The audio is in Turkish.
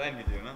Arkadan gidiyor ha.